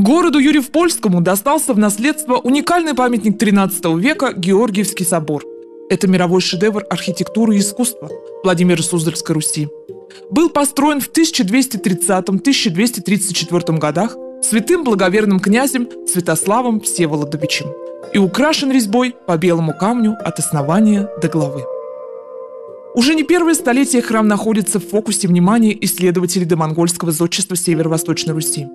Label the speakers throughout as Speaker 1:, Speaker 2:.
Speaker 1: Городу Юрьев-Польскому достался в наследство уникальный памятник 13 века Георгиевский собор. Это мировой шедевр архитектуры и искусства Владимира Суздальской Руси. Был построен в 1230-1234 годах святым благоверным князем Святославом Всеволодовичем и украшен резьбой по белому камню от основания до главы. Уже не первое столетие храм находится в фокусе внимания исследователей домонгольского зодчества Северо-Восточной Руси.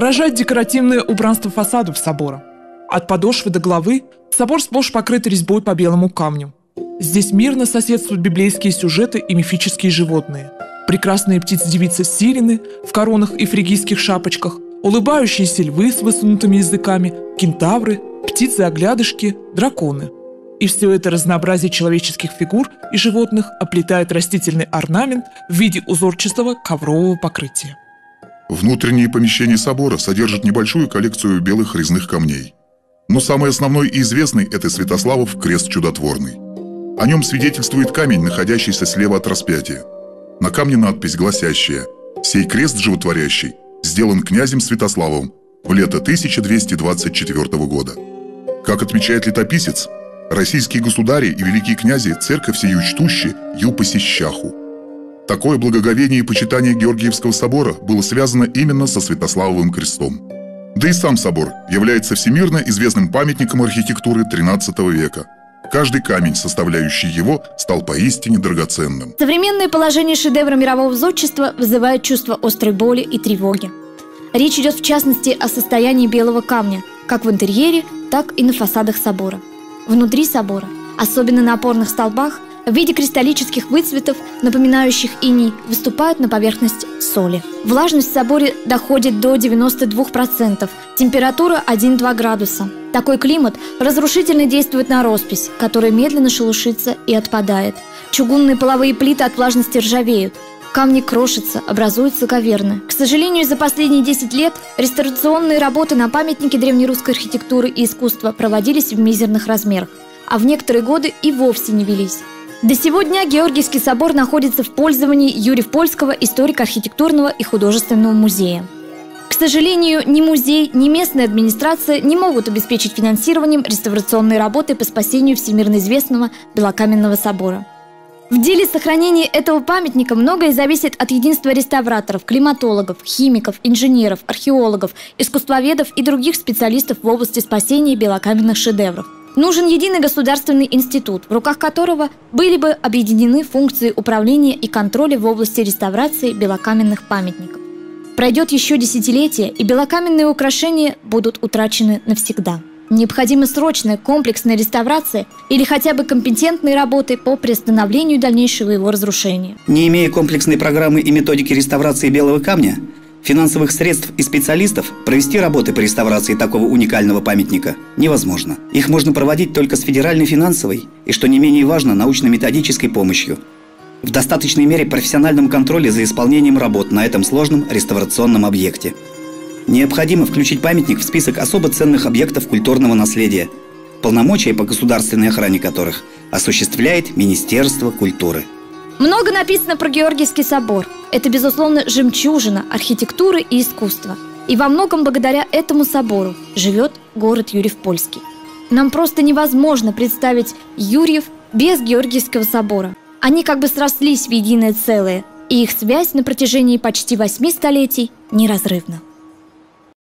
Speaker 1: Поражает декоративное убранство фасадов собора. От подошвы до главы собор сплошь покрыт резьбой по белому камню. Здесь мирно соседствуют библейские сюжеты и мифические животные. Прекрасные птицы-девицы сирены в коронах и фригийских шапочках, улыбающиеся львы с высунутыми языками, кентавры, птицы-оглядышки, драконы. И все это разнообразие человеческих фигур и животных оплетает растительный орнамент в виде узорчатого коврового покрытия.
Speaker 2: Внутренние помещения собора содержат небольшую коллекцию белых резных камней. Но самый основной и известный – это Святославов крест чудотворный. О нем свидетельствует камень, находящийся слева от распятия. На камне надпись, гласящая «Сей крест животворящий сделан князем Святославом в лето 1224 года». Как отмечает летописец, российские государи и великие князи церковь сию чтущи ю посещаху – Такое благоговение и почитание Георгиевского собора было связано именно со Святославовым крестом. Да и сам собор является всемирно известным памятником архитектуры XIII века. Каждый камень, составляющий его, стал поистине драгоценным.
Speaker 3: Современное положение шедевра мирового зодчества вызывает чувство острой боли и тревоги. Речь идет в частности о состоянии белого камня, как в интерьере, так и на фасадах собора. Внутри собора, особенно на опорных столбах, в виде кристаллических выцветов, напоминающих иней, выступают на поверхность соли. Влажность в соборе доходит до 92%, температура 1-2 градуса. Такой климат разрушительно действует на роспись, которая медленно шелушится и отпадает. Чугунные половые плиты от влажности ржавеют, Камни крошатся, образуются каверны. К сожалению, за последние 10 лет реставрационные работы на памятнике древнерусской архитектуры и искусства проводились в мизерных размерах, а в некоторые годы и вовсе не велись. До сегодня Георгиевский собор находится в пользовании Юрьев-Польского историко-архитектурного и художественного музея. К сожалению, ни музей, ни местная администрация не могут обеспечить финансированием реставрационной работы по спасению всемирно известного Белокаменного собора. В деле сохранения этого памятника многое зависит от единства реставраторов, климатологов, химиков, инженеров, археологов, искусствоведов и других специалистов в области спасения белокаменных шедевров – Нужен единый государственный институт, в руках которого были бы объединены функции управления и контроля в области реставрации белокаменных памятников. Пройдет еще десятилетие, и белокаменные украшения будут утрачены навсегда. Необходима срочная комплексная реставрация или хотя бы компетентные работы по приостановлению дальнейшего его разрушения.
Speaker 4: Не имея комплексной программы и методики реставрации белого камня, Финансовых средств и специалистов провести работы по реставрации такого уникального памятника невозможно. Их можно проводить только с федеральной финансовой и, что не менее важно, научно-методической помощью. В достаточной мере профессиональном контроле за исполнением работ на этом сложном реставрационном объекте. Необходимо включить памятник в список особо ценных объектов культурного наследия, полномочия по государственной охране которых осуществляет Министерство культуры.
Speaker 3: Много написано про Георгиевский собор. Это, безусловно, жемчужина архитектуры и искусства. И во многом благодаря этому собору живет город Юрьев-Польский. Нам просто невозможно представить Юрьев без Георгиевского собора. Они как бы срослись в единое целое, и их связь на протяжении почти восьми столетий неразрывна.